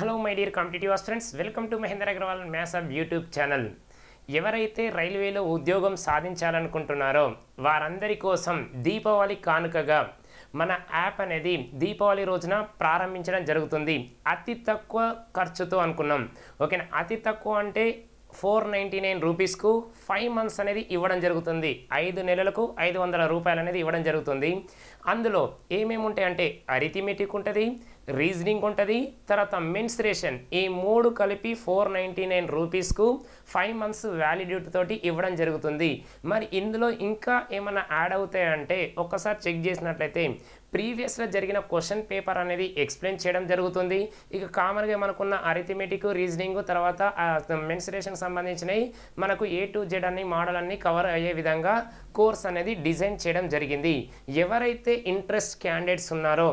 Hello my dear competitive friends welcome to Mahendra Agarwal maths of YouTube channel ఎవరైతే రైల్వేలో ఉద్యోగం సాధించాలనుకుంటున్నారో వారందరి కోసం దీపావళి కానుకగా మన యాప్ అనేది దీపావళి రోజున ప్రారంభించడం జరుగుతుంది. అతి తక్కువ ఖర్చుతో అనుకున్నాం. ఓకేనా? అతి తక్కువ అంటే ఫోర్ నైంటీ నైన్ రూపీస్కు ఫైవ్ మంత్స్ అనేది ఇవ్వడం జరుగుతుంది. ఐదు నెలలకు ఐదు వందల రూపాయలు అనేది ఇవ్వడం జరుగుతుంది. అందులో ఏమేమి ఉంటాయంటే అరిథమెటిక్ ఉంటుంది రీజనింగ్ ఉంటుంది. తర్వాత మెన్స్ట్రేషన్. ఈ మూడు కలిపి ఫోర్ నైంటీ నైన్ రూపీస్కు ఫైవ్ మంత్స్ వ్యాలిడిటీ తోటి ఇవ్వడం జరుగుతుంది. మరి ఇందులో ఇంకా ఏమైనా యాడ్ అవుతాయంటే ఒక్కసారి చెక్ చేసినట్లయితే ప్రీవియస్లో జరిగిన క్వశ్చన్ పేపర్ అనేది ఎక్స్ప్లెయిన్ చేయడం జరుగుతుంది. ఇక కామన్గా మనకున్న అరిథమెటిక్ రీజనింగ్ తర్వాత మెన్సరేషన్ సంబంధించినవి మనకు ఏ టు జెడ్ అన్ని మోడల్ అన్ని కవర్ అయ్యే విధంగా కోర్స్ అనేది డిజైన్ చేయడం జరిగింది. ఎవరైతే ఇంట్రెస్ట్ క్యాండిడేట్స్ ఉన్నారో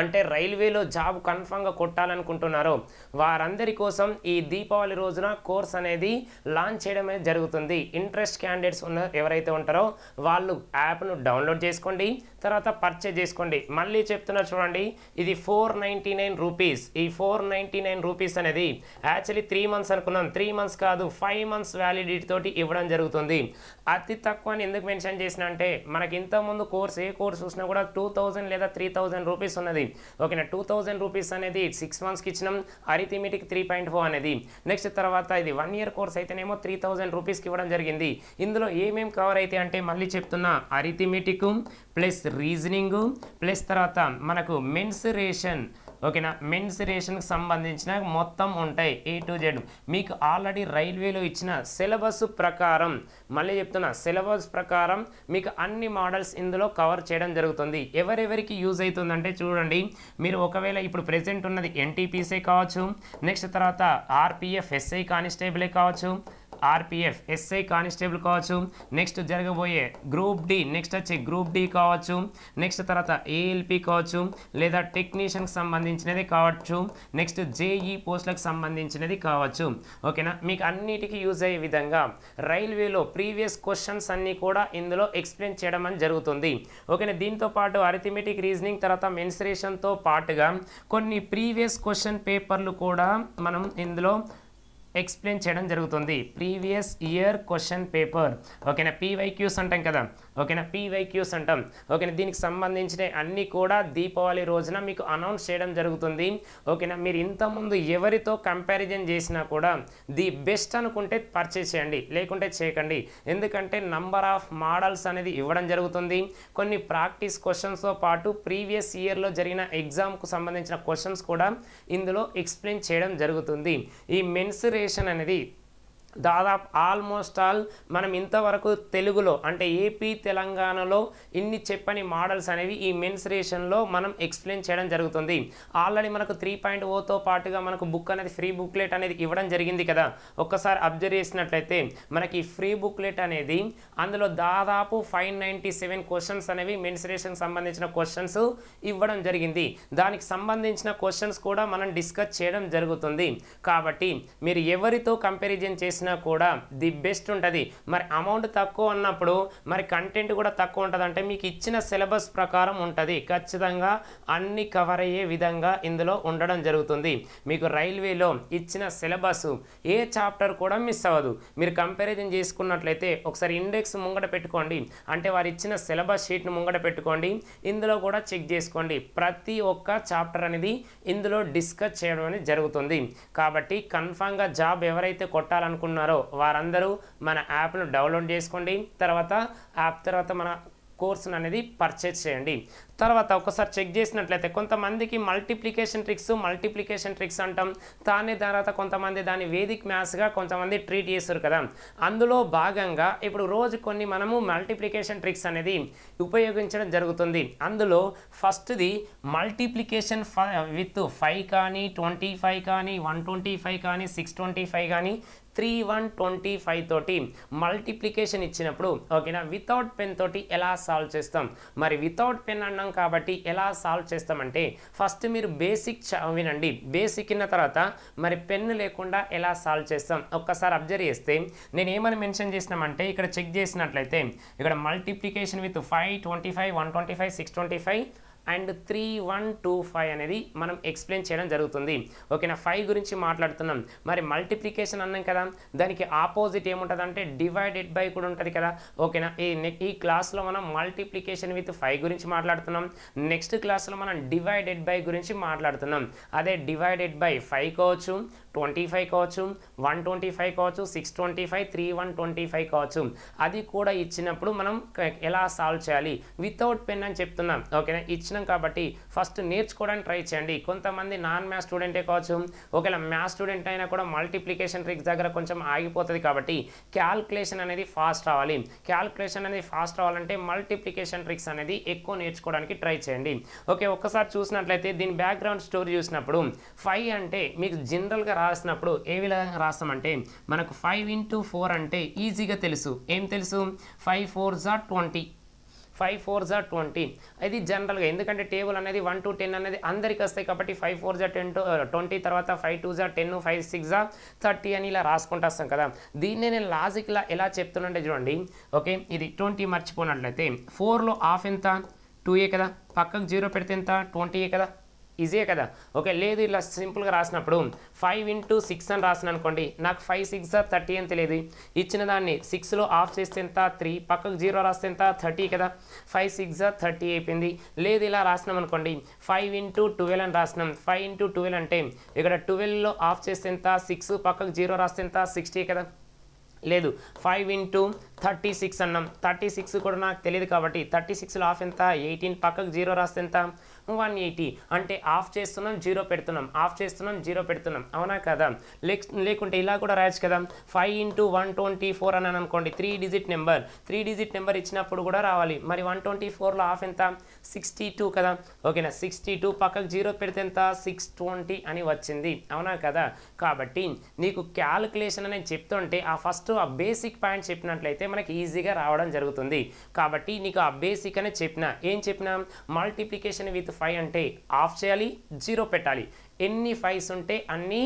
అంటే రైల్వేలో జాబ్ కన్ఫామ్గా కొట్టాలనుకుంటున్నారో వారందరి కోసం ఈ దీపావళి రోజున కోర్స్ అనేది లాంచ్ చేయడం అనేది జరుగుతుంది. ఇంట్రెస్ట్ క్యాండిడేట్స్ ఉన్న ఎవరైతే ఉంటారో వాళ్ళు యాప్ను డౌన్లోడ్ చేసుకోండి తర్వాత పర్చేజ్ చేసుకోండి. మళ్ళీ చెప్తున్నా చూడండి ఇది ఫోర్ నైంటీ నైన్ రూపీస్. ఈ ఫోర్ నైంటీ నైన్ రూపీస్ అనేది యాక్చువల్లీ త్రీ మంత్స్ అనుకున్నాం. త్రీ మంత్స్ కాదు ఫైవ్ మంత్స్ వ్యాలిడిటీ తోటి ఇవ్వడం జరుగుతుంది. అతి తక్కువ అని ఎందుకు మెన్షన్ చేసిన అంటే మనకి ఇంతకుముందు కోర్స్ ఏ కోర్స్ చూసినా కూడా టూ థౌజండ్ లేదా త్రీ థౌజండ్ రూపీస్ ఉన్నది. ఓకేనా టూ థౌజండ్ రూపీస్ అనేది సిక్స్ మంత్స్కి ఇచ్చినాం. అరిథమెటిక్ త్రీ పాయింట్ ఫోర్ అనేది. నెక్స్ట్ తర్వాత ఇది వన్ ఇయర్ కోర్స్ అయితేనేమో త్రీ థౌజండ్ రూపీస్కి ఇవ్వడం జరిగింది. ఇందులో ఏమేమి కవర్ అయితే అంటే మళ్ళీ చెప్తున్నా అరిథమెటిక్ ప్లస్ రీజనింగ్ ప్లస్ తర్వాత మనకు మెన్సరేషన్ ఓకేనా? మెన్సరేషన్కి సంబంధించిన మొత్తం ఉంటాయి ఏ టు జెడ్ మీకు ఆల్రెడీ రైల్వేలో ఇచ్చిన సిలబస్ ప్రకారం మళ్ళీ చెప్తున్నా సిలబస్ ప్రకారం మీకు అన్ని మోడల్స్ ఇందులో కవర్ చేయడం జరుగుతుంది. ఎవరెవరికి యూజ్ అవుతుందంటే చూడండి. మీరు ఒకవేళ ఇప్పుడు ప్రెసెంట్ ఉన్నది ఎన్టీపీసీ కావచ్చు నెక్స్ట్ తర్వాత ఆర్పిఎఫ్ ఎస్ఐ కానిస్టేబులే కావచ్చు ఆర్పిఎఫ్ ఎస్ఐ కానిస్టేబుల్ కావచ్చు. నెక్స్ట్ జరగబోయే గ్రూప్ డి నెక్స్ట్ వచ్చి గ్రూప్ డి కావచ్చు. నెక్స్ట్ తర్వాత ఏఎల్పి కావచ్చు లేదా టెక్నీషియన్కి సంబంధించినది కావచ్చు. నెక్స్ట్ జేఈ పోస్టులకు సంబంధించినది కావచ్చు. ఓకేనా? మీకు అన్నిటికీ యూజ్ అయ్యే విధంగా రైల్వేలో ప్రీవియస్ క్వశ్చన్స్ అన్నీ కూడా ఇందులో ఎక్స్ప్లెయిన్ చేయడం అని జరుగుతుంది. ఓకేనా? దీంతో పాటు అరిథమెటిక్ రీజనింగ్ తర్వాత మెన్సరేషన్తో పాటుగా కొన్ని ప్రీవియస్ క్వశ్చన్ పేపర్లు కూడా మనం ఇందులో ఎక్స్ప్లెయిన్ చేయడం జరుగుతుంది. Previous year question paper. ఓకేనా? పీవైక్యూస్ అంటాం కదా? ఓకేనా? పీవైక్యూస్ అంటాం. ఓకేనా? దీనికి సంబంధించిన అన్నీ కూడా దీపావళి రోజున మీకు అనౌన్స్ చేయడం జరుగుతుంది. ఓకేనా? మీరు ఇంతకుముందు ఎవరితో కంపారిజన్ చేసినా కూడా ది బెస్ట్ అనుకుంటే పర్చేస్ చేయండి. లేకుంటే చేయకండి. ఎందుకంటే నంబర్ ఆఫ్ మోడల్స్ అనేది ఇవ్వడం జరుగుతుంది. కొన్ని ప్రాక్టీస్ క్వశ్చన్స్తో పాటు ప్రీవియస్ ఇయర్లో జరిగిన ఎగ్జామ్కు సంబంధించిన క్వశ్చన్స్ కూడా ఇందులో ఎక్స్ప్లెయిన్ చేయడం జరుగుతుంది. ఈ మెన్స్ మెన్సరేషన్ అనేది దాదాపు ఆల్మోస్ట్ ఆల్ మనం ఇంతవరకు తెలుగులో అంటే ఏపీ తెలంగాణలో ఇన్ని చెప్పని మోడల్స్ అనేవి ఈ మెన్సరేషన్లో మనం ఎక్స్ప్లెయిన్ చేయడం జరుగుతుంది. ఆల్రెడీ మనకు త్రీ పాయింట్ ఓతో పాటుగా మనకు బుక్ అనేది ఫ్రీ బుక్లెట్ అనేది ఇవ్వడం జరిగింది కదా. ఒక్కసారి అబ్జర్వ్ చేసినట్లయితే మనకి ఈ ఫ్రీ బుక్లెట్ అనేది అందులో దాదాపు ఫైవ్ నైంటీ సెవెన్ క్వశ్చన్స్ అనేవి మెన్సరేషన్ సంబంధించిన క్వశ్చన్స్ ఇవ్వడం జరిగింది. దానికి సంబంధించిన క్వశ్చన్స్ కూడా మనం డిస్కస్ చేయడం జరుగుతుంది. కాబట్టి మీరు ఎవరితో కంపారిజన్ చేసి చేసినా కూడా ది బెస్ట్ ఉంటుంది. మరి అమౌంట్ తక్కువ ఉన్నప్పుడు మరి కంటెంట్ కూడా తక్కువ ఉంటుంది అంటే మీకు ఇచ్చిన సిలబస్ ప్రకారం ఉంటుంది. ఖచ్చితంగా అన్ని కవర్ అయ్యే విధంగా ఇందులో ఉండడం జరుగుతుంది. మీకు రైల్వేలో ఇచ్చిన సిలబస్ ఏ చాప్టర్ కూడా మిస్ అవ్వదు. మీరు కంపారిజన్ చేసుకున్నట్లయితే ఒకసారి ఇండెక్స్ ముంగట పెట్టుకోండి. అంటే వారు ఇచ్చిన సిలబస్ షీట్ను ముంగట పెట్టుకోండి. ఇందులో కూడా చెక్ చేసుకోండి. ప్రతి ఒక్క చాప్టర్ అనేది ఇందులో డిస్కస్ చేయడం అనేది జరుగుతుంది. కాబట్టి కన్ఫామ్గా జాబ్ ఎవరైతే కొట్టాలనుకుంటున్నారో ఉన్నారో వారందరూ మన యాప్ను డౌన్లోడ్ చేసుకోండి. తర్వాత యాప్ తర్వాత మన కోర్సును అనేది పర్చేజ్ చేయండి. తర్వాత ఒకసారి చెక్ చేసినట్లయితే కొంతమందికి మల్టిప్లికేషన్ ట్రిక్స్ మల్టిప్లికేషన్ ట్రిక్స్ అంటాం. దాని తర్వాత కొంతమంది దాన్ని వేదిక్ మ్యాథ్స్గా కొంతమంది ట్రీట్ చేస్తారు కదా. అందులో భాగంగా ఇప్పుడు రోజు కొన్ని మనము మల్టిప్లికేషన్ ట్రిక్స్ అనేది ఉపయోగించడం జరుగుతుంది. అందులో ఫస్ట్ది మల్టిప్లికేషన్ విత్ ఫైవ్ కానీ ట్వంటీ ఫైవ్ కానీ వన్ ట్వంటీ ఫైవ్ కానీ సిక్స్ ట్వంటీ ఫైవ్ కానీ త్రీ వన్ ట్వంటీ ఫైవ్ తోటి మల్టిప్లికేషన్ ఇచ్చినప్పుడు ఓకేనా వితౌట్ పెన్ తోటి ఎలా సాల్వ్ చేస్తాం? మరి వితౌట్ పెన్ అన్నాం కాబట్టి ఎలా సాల్వ్ చేస్తామంటే ఫస్ట్ మీరు బేసిక్ వినండి బేసిక్ ఇన్న తర్వాత మరి పెన్ లేకుండా ఎలా సాల్వ్ చేస్తాం? ఒక్కసారి అబ్జర్వ్ చేస్తే నేను ఏమని మెన్షన్ చేసినామంటే ఇక్కడ చెక్ చేసినట్లయితే ఇక్కడ multiplication with five twenty five one twenty five six twenty five and three one two five అనేది మనం ఎక్స్ప్లెయిన్ చేయడం జరుగుతుంది. ఓకేనా? ఫైవ్ గురించి మాట్లాడుతున్నాం. మరి మల్టిప్లికేషన్ అన్నాం కదా. దానికి ఆపోజిట్ ఏముంటుంది అంటే డివైడెడ్ బై కూడా ఉంటుంది కదా. ఓకేనా? ఈ ఈ క్లాస్లో మనం మల్టిప్లికేషన్ విత్ ఫైవ్ గురించి మాట్లాడుతున్నాం. నెక్స్ట్ క్లాస్లో మనం డివైడెడ్ బై గురించి మాట్లాడుతున్నాం. అదే డివైడెడ్ బై ఫైవ్ కావచ్చు ట్వంటీ ఫైవ్ కావచ్చు వన్ ట్వంటీ ఫైవ్ కావచ్చు six twenty five three one twenty five కావచ్చు. అది కూడా ఇచ్చినప్పుడు మనం ఎలా సాల్వ్ చేయాలి? వితౌట్ పెన్ అని చెప్తున్నాం. ఓకేనా? ఇచ్చినాం కాబట్టి ఫస్ట్ నేర్చుకోవడానికి ట్రై చేయండి. కొంతమంది నాన్ మ్యాథ్స్ స్టూడెంటే కావచ్చు ఒకవేళ మ్యాథ్స్ స్టూడెంట్ అయినా కూడా మల్టిప్లికేషన్ ట్రిక్స్ దగ్గర కొంచెం ఆగిపోతుంది కాబట్టి క్యాల్కులేషన్ అనేది ఫాస్ట్ రావాలి. క్యాల్కులేషన్ అనేది ఫాస్ట్ రావాలంటే మల్టిప్లికేషన్ ట్రిక్స్ అనేది ఎక్కువ నేర్చుకోవడానికి ట్రై చేయండి. ఓకే ఒక్కసారి చూసినట్లయితే దీని బ్యాక్గ్రౌండ్ స్టోరీ చూసినప్పుడు ఫైవ్ అంటే మీకు జనరల్గా రాసినప్పుడు ఏ విధంగా రాస్తామంటే మనకు ఫైవ్ ఇంటూ ఫోర్ అంటే ఈజీగా తెలుసు. ఏం తెలుసు? ఫైవ్ ఫోర్ జా ట్వంటీ ఫైవ్ ఫోర్ జా ట్వంటీ ఇది జనరల్గా ఎందుకంటే టేబుల్ అనేది వన్ టు టెన్ అనేది అందరికి వస్తాయి కాబట్టి ఫైవ్ ఫోర్ జా టెన్ టు ట్వంటీ తర్వాత ఫైవ్ టూ జా టెన్ ఫైవ్ సిక్స్ జా థర్టీ అని ఇలా రాసుకుంటూ వస్తాం కదా. దీన్నే నేను లాజిక్లా ఎలా చెప్తున్నానంటే చూడండి. ఓకే ఇది ట్వంటీ మర్చిపోయినట్లయితే ఫోర్లో హాఫ్ ఎంత? టూ ఏ కదా. పక్కకు జీరో పెడితే ఎంత? ట్వంటీ ఏ కదా. ఈజీయే కదా? ఓకే లేదు ఇలా సింపుల్గా రాసినప్పుడు ఫైవ్ ఇంటూ సిక్స్ అని రాసిన అనుకోండి నాకు ఫైవ్ సిక్స్ థర్టీ అని తెలియదు. ఇచ్చిన దాన్ని సిక్స్లో ఆఫ్ చేస్తే ఎంత? త్రీ పక్కకు జీరో రాస్తే ఎంత? థర్టీ కదా? ఫైవ్ సిక్స్ థర్టీ అయిపోయింది. లేదు ఇలా రాసినాం అనుకోండి ఫైవ్ ఇంటూ ట్వెల్వ్ అని రాసినాం. ఫైవ్ ఇంటూ ట్వెల్వ్ అంటే ఇక్కడ ట్వెల్వ్లో ఆఫ్ చేస్తే ఎంత? సిక్స్ పక్కకు జీరో రాస్తే ఎంత? సిక్స్టీ కదా? లేదు ఫైవ్ ఇంటూ థర్టీ సిక్స్ అన్నాం. థర్టీ సిక్స్ కూడా నాకు తెలియదు కాబట్టి థర్టీ సిక్స్లో ఆఫ్ ఎంత? ఎయిటీన్ పక్కకు జీరో రాస్తే ఎంత? One eighty. అంటే ఆఫ్ చేస్తున్నాం జీరో పెడుతున్నాం. ఆఫ్ చేస్తున్నాం జీరో పెడుతున్నాం. అవునా కదా? లేక్ లేకుంటే ఇలా కూడా రాయొచ్చు కదా? Five into one twenty four అని అనుకోండి. Three digit number. Three digit number ఇచ్చినప్పుడు కూడా రావాలి. మరి వన్ ట్వంటీ ఫోర్లో ఆఫ్ ఎంత? సిక్స్టీ టూ కదా? ఓకేనా? సిక్స్టీ టూ పక్కకు జీరో పెడితే ఎంత? సిక్స్ ట్వంటీ అని వచ్చింది. అవునా కదా? కాబట్టి నీకు క్యాలిక్యులేషన్ అనేది చెప్తుంటే ఆ ఫస్ట్ ఆ బేసిక్ పాయింట్ చెప్పినట్లయితే మనకి ఈజీగా రావడం జరుగుతుంది. కాబట్టి నీకు ఆ బేసిక్ అనేది చెప్పిన. ఏం చెప్పినా? మల్టిప్లికేషన్ విత్ ఫైవ్ అంటే ఆఫ్ చేయాలి జీరో పెట్టాలి. ఎన్ని ఫైవ్స్ ఉంటే అన్ని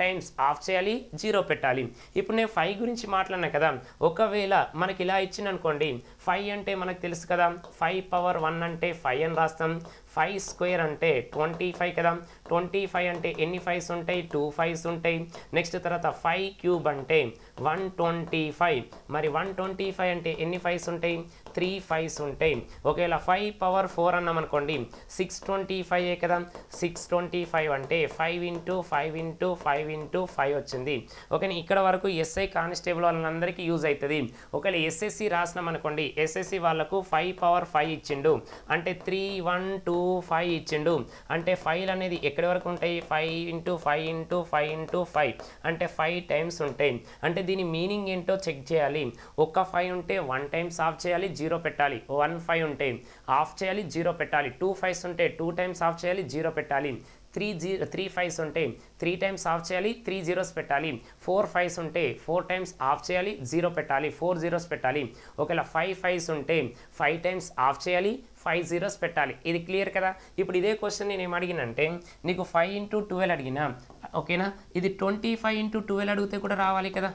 టైమ్స్ ఆఫ్ చేయాలి జీరో పెట్టాలి. ఇప్పుడు నేను ఫైవ్ గురించి మాట్లాడినా కదా ఒకవేళ మనకి ఇలా ఇచ్చింది అనుకోండి ఫైవ్ అంటే మనకు తెలుసు కదా. ఫైవ్ పవర్ వన్ అంటే ఫైవ్ అని రాస్తాం. ఫైవ్ స్క్వేర్ అంటే ట్వంటీ ఫైవ్ కదా. ట్వంటీ ఫైవ్ అంటే ఎన్ని ఫైవ్స్ ఉంటాయి? టూ ఫైవ్స్ ఉంటాయి. నెక్స్ట్ తర్వాత ఫైవ్ క్యూబ్ అంటే వన్ ట్వంటీ ఫైవ్ మరి వన్ ట్వంటీ ఫైవ్ అంటే ఎన్ని ఫైవ్స్ ఉంటాయి? త్రీ ఫైవ్స్ ఉంటాయి. ఒకవేళ ఫైవ్ పవర్ ఫోర్ అన్నాం అనుకోండి. సిక్స్ ట్వంటీ ఫైవ్ కదా. సిక్స్ ట్వంటీ ఫైవ్ అంటే five into five into five into five వచ్చింది. ఓకే ఇక్కడ వరకు ఎస్ఐ కానిస్టేబుల్ వాళ్ళందరికీ యూజ్ అవుతుంది. ఒకవేళ ఎస్ఎస్సి రాసినాం అనుకోండి. ఎస్ఎస్సి వాళ్ళకు ఫైవ్ పవర్ ఫైవ్ ఇచ్చిండు. అంటే త్రీ వన్ టూ ఫైవ్ ఇచ్చిండు. అంటే ఫైవ్ అనేది ఎక్కడి వరకు ఉంటాయి? Five into five into five into five అంటే ఫైవ్ టైమ్స్ ఉంటాయి. అంటే దీని మీనింగ్ ఏంటో చెక్ చేయాలి. ఒక్క ఫైవ్ ఉంటే వన్ టైమ్స్ ఆఫ్ చేయాలి జీరో పెట్టాలి. వన్ ఫైవ్ ఉంటే ఆఫ్ చేయాలి జీరో పెట్టాలి. టూ ఫైవ్స్ ఉంటే టూ టైమ్స్ ఆఫ్ చేయాలి జీరో పెట్టాలి. త్రీ జీరో త్రీ ఫైవ్స్ ఉంటే త్రీ టైమ్స్ ఆఫ్ చేయాలి త్రీ జీరోస్ పెట్టాలి. ఫోర్ ఫైవ్స్ ఉంటే ఫోర్ టైమ్స్ ఆఫ్ చేయాలి జీరో పెట్టాలి ఫోర్ జీరోస్ పెట్టాలి. ఒకవేళ ఫైవ్ ఫైవ్స్ ఉంటే ఫైవ్ టైమ్స్ ఆఫ్ చేయాలి ఫైవ్ జీరోస్ పెట్టాలి. ఇది క్లియర్ కదా? ఇప్పుడు ఇదే క్వశ్చన్ నేను ఏం అడిగినంటే నీకు ఫైవ్ ఇంటూ ట్వెల్వ్ అడిగినా ఓకేనా? ఇది ట్వంటీ ఫైవ్ ఇంటూ ట్వెల్వ్ అడిగితే కూడా రావాలి కదా?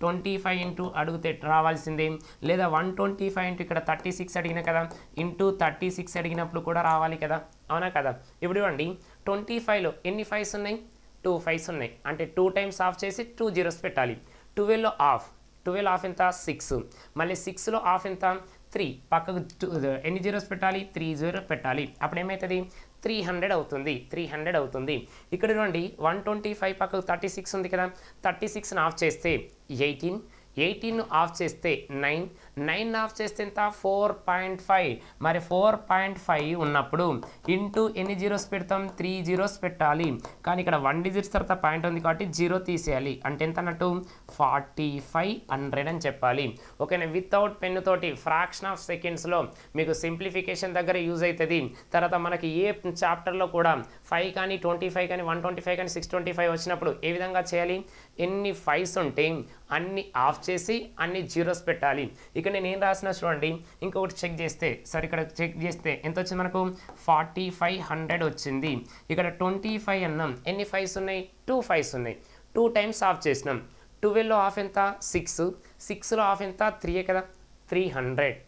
ట్వంటీ ఫైవ్ ఇంటూ అడిగితే రావాల్సిందే. లేదా వన్ ట్వంటీ ఫైవ్ ఇంటూ ఇక్కడ థర్టీ సిక్స్ అడిగిన కదా? ఇంటూ థర్టీ సిక్స్ అడిగినప్పుడు కూడా రావాలి కదా? అవునా కదా? ఇప్పుడు ఇవ్వండి ట్వంటీ ఫైవ్లో ఎన్ని ఫైవ్స్ ఉన్నాయి? టూ ఫైవ్స్ ఉన్నాయి. అంటే టూ టైమ్స్ ఆఫ్ చేసి టూ జీరోస్ పెట్టాలి. ట్వెల్వ్లో ఆఫ్. ట్వెల్వ్ ఆఫ్ ఎంత? సిక్స్. మళ్ళీ సిక్స్లో ఆఫ్ ఎంత? త్రీ. పక్కకు ఎన్ని జీరోస్ పెట్టాలి? త్రీ జీరో పెట్టాలి. అప్పుడు ఏమవుతుంది త్రీ హండ్రెడ్ అవుతుంది. త్రీ హండ్రెడ్ అవుతుంది. ఇక్కడ చూడండి వన్ ట్వంటీ ఫైవ్ పక్కకు థర్టీ సిక్స్ ఉంది కదా. థర్టీ సిక్స్ని ఆఫ్ చేస్తే ఎయిటీన్. ఎయిటీన్ ఆఫ్ చేస్తే నైన్. నైన్ ఆఫ్ చేస్తే ఎంత ఫోర్ పాయింట్ ఫైవ్. మరి ఫోర్ పాయింట్ ఫైవ్ ఉన్నప్పుడు ఇంటూ ఎన్ని జీరోస్ పెడతాం? త్రీ జీరోస్ పెట్టాలి. కానీ ఇక్కడ వన్ డిజిట్స్ తర్వాత పాయింట్ ఉంది కాబట్టి జీరో తీసేయాలి. అంటే ఎంత అన్నట్టు? ఫార్టీ ఫైవ్ హండ్రెడ్ అని చెప్పాలి. ఓకేనా? వితౌట్ పెన్నుతోటి తోటి ఫ్రాక్షన్ ఆఫ్ సెకండ్స్లో మీకు సింప్లిఫికేషన్ దగ్గర యూజ్ అవుతుంది. తర్వాత మనకి ఏ చాప్టర్లో కూడా ఫైవ్ కానీ ట్వంటీ ఫైవ్ కానీ వన్ ట్వంటీ ఫైవ్ కానీ సిక్స్ ట్వంటీ ఫైవ్ వచ్చినప్పుడు ఏ విధంగా చేయాలి? ఎన్ని ఫైవ్స్ ఉంటే అన్ని ఆఫ్ చేసి అన్ని జీరోస్ పెట్టాలి. ఇక్కడ నేను ఏం రాసిన చూడండి ఇంకొకటి చెక్ చేస్తే సరే ఇక్కడ చెక్ చేస్తే ఎంత వచ్చింది మనకు? ఫార్టీ ఫైవ్ హండ్రెడ్ వచ్చింది. ఇక్కడ ట్వంటీ ఫైవ్ అన్నాం. ఎన్ని ఫైవ్స్ ఉన్నాయి? టూ ఫైవ్స్ ఉన్నాయి. టూ టైమ్స్ ఆఫ్ చేసినాం. ట్వెల్వ్లో ఆఫ్ ఎంత? సిక్స్ సిక్స్లో ఆఫ్ ఎంత? త్రీయే కదా? Three hundred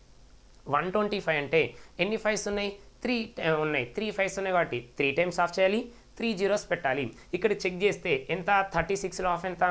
one twenty five అంటే ఎన్ని ఫైవ్స్ ఉన్నాయి? త్రీ eh, ఉన్నాయి. త్రీ ఫైవ్స్ ఉన్నాయి కాబట్టి త్రీ టైమ్స్ ఆఫ్ చేయాలి. త్రీ జీరోస్ పెట్టాలి. ఇక్కడ చెక్ చేస్తే ఎంత? థర్టీ సిక్స్లో ఆఫ్ ఎంత?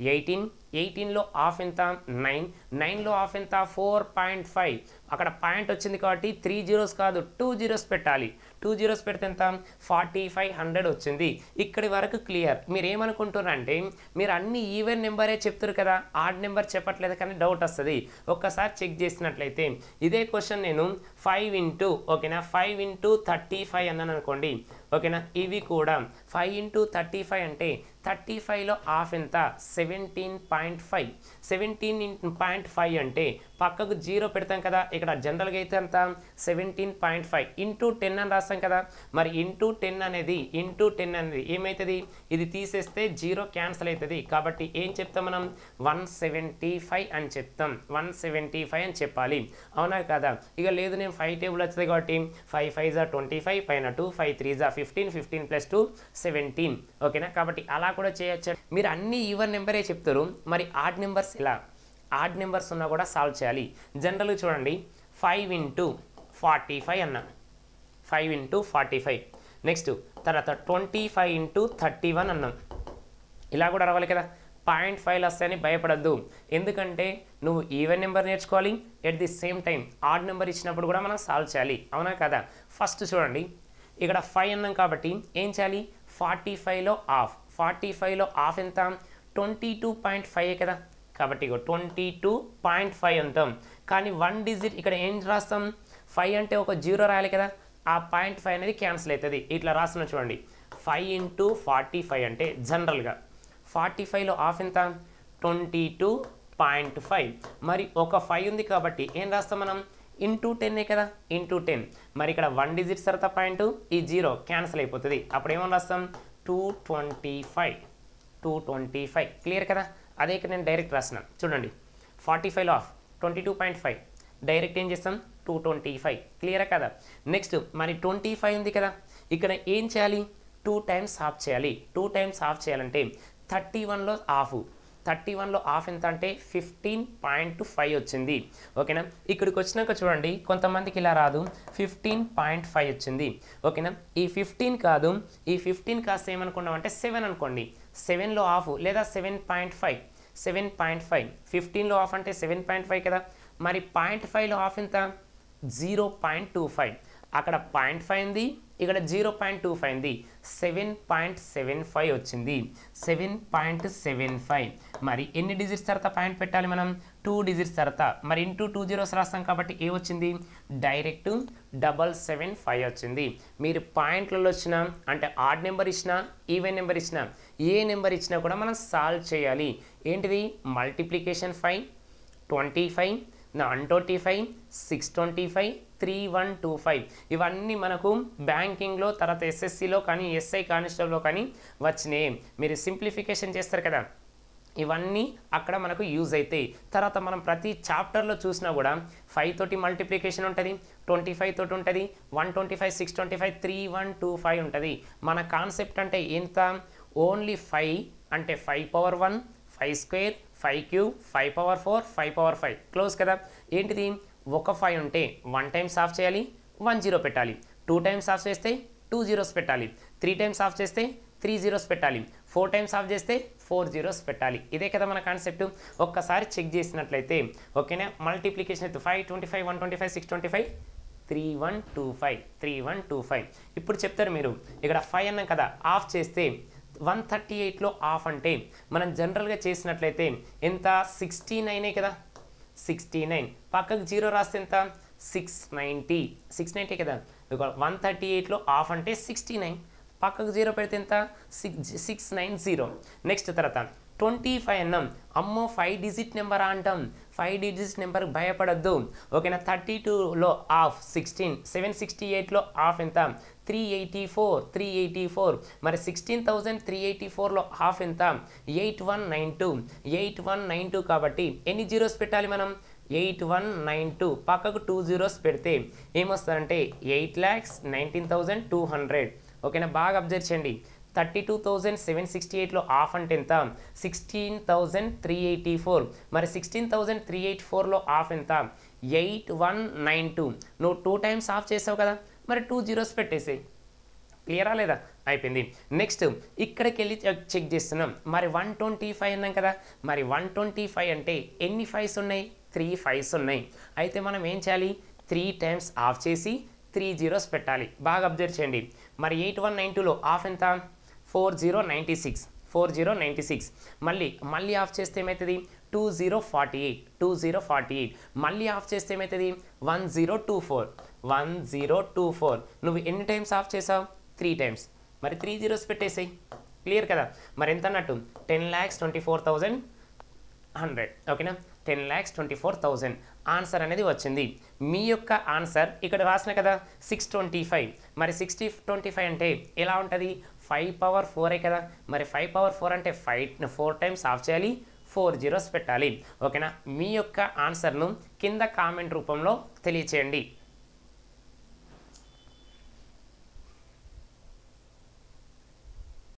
ఎయిటీన్ ఎయిటీన్లో ఆఫ్ ఎంత? నైన్ నైన్లో ఆఫ్ ఎంత? ఫోర్ పాయింట్ ఫైవ్ అక్కడ పాయింట్ వచ్చింది కాబట్టి త్రీ జీరోస్ కాదు టూ జీరోస్ పెట్టాలి. టూ జీరోస్ పెడితే ఎంత? ఫార్టీ ఫైవ్ హండ్రెడ్ వచ్చింది. ఇక్కడి వరకు క్లియర్ మీరు ఏమనుకుంటున్నారంటే మీరు అన్ని ఈవెన్ నెంబరే చెప్తారు కదా ఆడ్ నెంబర్ చెప్పట్లేదు కానీ డౌట్ వస్తుంది. ఒక్కసారి చెక్ చేసినట్లయితే ఇదే క్వశ్చన్ నేను ఫైవ్ ఇంటూ ఓకేనా? ఫైవ్ ఇంటూ థర్టీ ఫైవ్ అన్నాను అనుకోండి ఓకేనా? ఇవి కూడా ఫైవ్ ఇంటూ థర్టీ ఫైవ్ అంటే థర్టీ ఫైవ్లో ఆఫ్ ఎంత? Seventeen point five. Seventeen point five అంటే పక్కకు జీరో పెడతాం కదా ఇక్కడ జనరల్గా అయితే అంత seventeen point five. Into ten అని రాస్తాం కదా మరి ఇంటూ టెన్ అనేది ఇంటూ టెన్ అనేది ఏమవుతుంది ఇది తీసేస్తే జీరో క్యాన్సిల్ అవుతుంది కాబట్టి ఏం చెప్తాం మనం? వన్ సెవెంటీ ఫైవ్ అని చెప్తాం. వన్ సెవెంటీ ఫైవ్ అని చెప్పాలి. అవునా కదా? ఇక లేదు నేను ఫైవ్ టేబుల్ వచ్చింది కాబట్టి ఫైవ్ ఫైవ్ జా ట్వంటీ ఫైవ్ పైన టూ ఫైవ్ త్రీ జా fifteen fifteen plus two seventeen. ఓకేనా? కాబట్టి అలా కూడా చేయొచ్చు? మీరు అన్ని ఈవెన్ నెంబరే చెప్తారు. మరి ఆడ్ నెంబర్స్ ఇలా ఆడ్ నెంబర్స్ ఉన్నా కూడా సాల్వ్ చేయాలి. జనరల్గా చూడండి ఫైవ్ ఇంటూ ఫార్టీ ఫైవ్ అన్న. Five into forty five. Next తర్వాత twenty five into thirty one అన్నాం. ఇలా కూడా రావాలి కదా. పాయింట్ ఫైవ్ వస్తాయని భయపడద్దు. ఎందుకంటే నువ్వు ఈవెన్ నెంబర్ నేర్చుకోవాలి at the same time odd number ఇచ్చినప్పుడు కూడా మనం సాల్వ్ చేయాలి. అవునా కదా? ఫస్ట్ చూడండి ఇక్కడ ఫైవ్ అన్నాం కాబట్టి ఏం చేయాలి? ఫార్టీ ఫైవ్లో ఆఫ్. ఫార్టీ ఫైవ్లో ఆఫ్ ఎంత? ట్వంటీ టూ పాయింట్ ఫైవ్ కదా. కాబట్టి ఇగో ట్వంటీ టూ పాయింట్ ఫైవ్ అంటాం. కానీ వన్ డిజిట్ ఇక్కడ ఏం రాస్తాం? ఫైవ్ అంటే ఒక జీరో రాయాలి కదా ఆ పాయింట్ ఫైవ్ అనేది క్యాన్సిల్ అవుతుంది ఇట్లా రాస్తున్న చూడండి. ఫైవ్ ఇంటూ ఫార్టీ ఫైవ్ అంటే జనరల్గా. ఫార్టీ ఫైవ్లో ఆఫ్ ఎంత? Twenty two point five. మరి ఒక ఫైవ్ ఉంది కాబట్టి ఏం రాస్తాం మనం? ఇంటూ టెన్నే కదా ఇంటూ టెన్. మరి ఇక్కడ వన్ డిజిట్ తర్వాత పాయింట్ ఈ జీరో క్యాన్సిల్ అయిపోతుంది. అప్పుడు ఏమని రాస్తాం? Two twenty five. Two twenty five. Clear కదా? అదే ఇక్కడ నేను డైరెక్ట్ రాసిన చూడండి. Forty five half twenty two point five direct ఏం చేస్తాం? టూ ట్వంటీ ఫైవ్ క్లియరా కదా? నెక్స్ట్ మరి ట్వంటీ ఫైవ్ ఉంది కదా? ఇక్కడ ఏం చేయాలి? టూ టైమ్స్ ఆఫ్ చేయాలి. టూ టైమ్స్ ఆఫ్ చేయాలంటే థర్టీ వన్లో ఆఫ్ థర్టీ వన్లో ఆఫ్ ఎంత అంటే ఫిఫ్టీన్ పాయింట్ ఫైవ్ వచ్చింది. ఓకేనా? ఇక్కడికి వచ్చినాక చూడండి. కొంతమందికి ఇలా రాదు. ఫిఫ్టీన్ పాయింట్ ఫైవ్ వచ్చింది. ఓకేనా? ఈ ఫిఫ్టీన్ కాదు. ఈ ఫిఫ్టీన్ కాస్త ఏమనుకున్నాం అంటే సెవెన్ అనుకోండి. సెవెన్లో ఆఫ్ లేదా seven point five seven point five. ఫిఫ్టీన్లో ఆఫ్ అంటే సెవెన్ పాయింట్ ఫైవ్ కదా. మరి పాయింట్ ఫైవ్లో ఆఫ్ ఎంత? Zero point two five. అక్కడ పాయింట్ ఫైవ్ ఉంది ఇక్కడ జీరో పాయింట్ టూ ఫైవ్ ఉంది. సెవెన్ పాయింట్ సెవెన్ ఫైవ్ వచ్చింది. Seven point seven five. మరి ఎన్ని డిజిట్స్ తర్వాత పాయింట్ పెట్టాలి మనం? టూ డిజిట్స్ తర్వాత. మరి ఇంటూ టూ జీరోస్ రాస్తాం కాబట్టి ఏ వచ్చింది? డైరెక్ట్ డబల్ సెవెన్ ఫైవ్ వచ్చింది. మీరు పాయింట్లలో వచ్చిన అంటే ఆడ్ నెంబర్ ఇచ్చినా ఈవెన్ నెంబర్ ఇచ్చినా ఏ నెంబర్ ఇచ్చినా కూడా మనం సాల్వ్ చేయాలి. ఏంటిది? Multiplication five twenty five one twenty five six twenty five three one two five ఇవన్నీ మనకు బ్యాంకింగ్లో తర్వాత ఎస్ఎస్సిలో కానీ ఎస్ఐ కానిస్టేబుల్లో కానీ వచ్చినాయి. మీరు సింప్లిఫికేషన్ చేస్తారు కదా. ఇవన్నీ అక్కడ మనకు యూజ్ అవుతాయి తర్వాత మనం ప్రతి చాప్టర్లో చూసినా కూడా ఫైవ్ తోటి మల్టిప్లికేషన్ ఉంటుంది ట్వంటీ ఫైవ్ తోటి ఉంటుంది one twenty five six twenty five three one two five ఉంటుంది. మన కాన్సెప్ట్ అంటే ఎంత? ఓన్లీ ఫైవ్ అంటే five power one five square five cube five power four five power five close కదా? ఏంటిది? ఒక ఫైవ్ ఉంటే వన్ టైమ్స్ ఆఫ్ చేయాలి వన్ జీరో పెట్టాలి. టూ టైమ్స్ ఆఫ్ చేస్తే టూ జీరోస్ పెట్టాలి. త్రీ టైమ్స్ ఆఫ్ చేస్తే త్రీ జీరోస్ పెట్టాలి. ఫోర్ టైమ్స్ ఆఫ్ చేస్తే ఫోర్ జీరోస్ పెట్టాలి. ఇదే కదా మన కాన్సెప్ట్. ఒక్కసారి చెక్ చేసినట్లయితే ఓకేనా? మల్టిప్లికేషన్ అయితే five twenty five one twenty five six twenty five three one two five three one two five. ఇప్పుడు చెప్తారు మీరు ఇక్కడ ఫైవ్ అన్నాం కదా ఆఫ్ చేస్తే వన్ థర్టీ ఎయిట్లో ఆఫ్ అంటే మనం జనరల్గా చేసినట్లయితే ఎంత? సిక్స్టీ నైనే కదా. Sixty nine. పక్కకు జీరో రాస్తే ఎంత? Six ninety. సిక్స్ నైంటీ కదా. వన్ థర్టీ ఎయిట్లో ఆఫ్ అంటే సిక్స్టీ నైన్. పక్కకు జీరో పెడితే ఎంత? Six six nine zero. Next తర్వాత ట్వంటీ ఫైవ్ అన్నాం. అమ్మో ఫైవ్ డిజిట్ నెంబర్ అంటాం. ఫైవ్ డిజిట్ నెంబర్ భయపడద్దు. ఓకేనా? థర్టీ టూలో ఆఫ్ సిక్స్టీన్ సెవెన్ సిక్స్టీ ఎయిట్లో ఆఫ్ ఎంత? Three eighty four three eighty four. మరి సిక్స్టీన్ థౌజండ్ త్రీ ఎయిటీ ఫోర్లో హాఫ్ ఎంత? Eight one nine two. Eight one nine two కాబట్టి ఎన్ని జీరోస్ పెట్టాలి మనం? Eight one nine two. పక్కకు టూ జీరోస్ పెడితే ఏమొస్తుందంటే eight lakhs nineteen thousand two hundred. ఓకేనా? బాగా అబ్జర్వ్ చేయండి. Thirty two thousand seven sixty ఎయిట్లో ఆఫ్ అంటే ఎంత? Sixteen thousand three eighty four. మరి సిక్స్టీన్ థౌజండ్ త్రీ ఎయిట్ ఫోర్లో ఆఫ్ ఎంత? Eight one nine two. నువ్వు టూ టైమ్స్ ఆఫ్ చేసావు కదా? మరి టూ జీరోస్ పెట్టేసాయి. క్లియరా లేదా? అయిపోయింది. నెక్స్ట్ ఇక్కడికి వెళ్ళి చెక్ చెక్ చేస్తున్నాం. మరి వన్ ట్వంటీ ఫైవ్ అన్నాం కదా? మరి వన్ ట్వంటీ ఫైవ్ అంటే ఎన్ని ఫైవ్స్ ఉన్నాయి? త్రీ ఫైవ్స్ ఉన్నాయి. అయితే మనం ఏం చేయాలి? త్రీ టైమ్స్ ఆఫ్ చేసి త్రీ జీరోస్ పెట్టాలి. బాగా అబ్జర్వ్ చేయండి. మరి ఎయిట్ వన్ నైన్ టూలో ఆఫ్ ఎంత? Four zero ninety six. Four zero ninety six. మళ్ళీ మళ్ళీ ఆఫ్ చేస్తే ఏమవుతుంది two zero forty eight. Two zero forty eight. మళ్ళీ ఆఫ్ చేస్తే ఏమవుతుంది one zero two four. One zero two four. నువ్వు ఎన్ని టైమ్స్ ఆఫ్ చేసావు? Three times. మరి త్రీ జీరోస్ పెట్టేసాయి. క్లియర్ కదా? మరి ఎంత అన్నట్టు ten lakhs twenty four thousand hundred. ఓకేనా? Ten lakhs twenty four thousand answer అనేది వచ్చింది. మీ యొక్క ఆన్సర్ ఇక్కడ రాసిన కదా సిక్స్ ట్వంటీ ఫైవ్ మరి సిక్స్టీ ట్వంటీ ఫైవ్ అంటే ఎలా ఉంటుంది? ఫైవ్ పవర్ ఫోరే కదా. మరి ఫైవ్ పవర్ ఫోర్ అంటే ఫైవ్ ఫోర్ టైమ్స్ ఆఫ్ చేయాలి ఫోర్ జీరోస్ పెట్టాలి. ఓకేనా మీ యొక్క ఆన్సర్ను కింద కామెంట్ రూపంలో తెలియచేయండి.